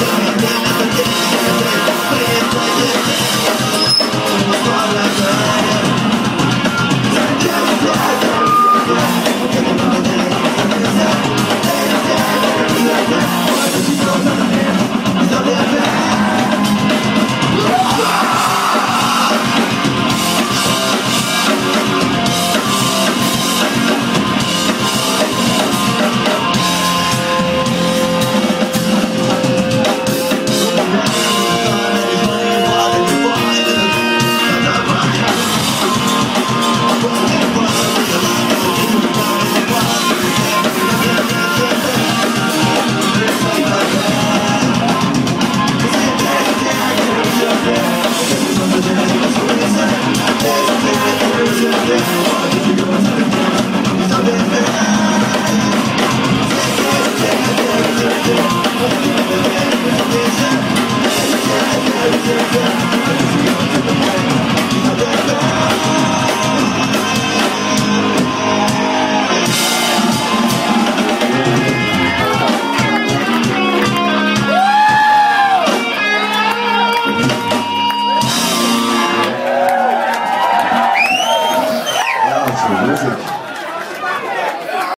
Yeah. Obrigado.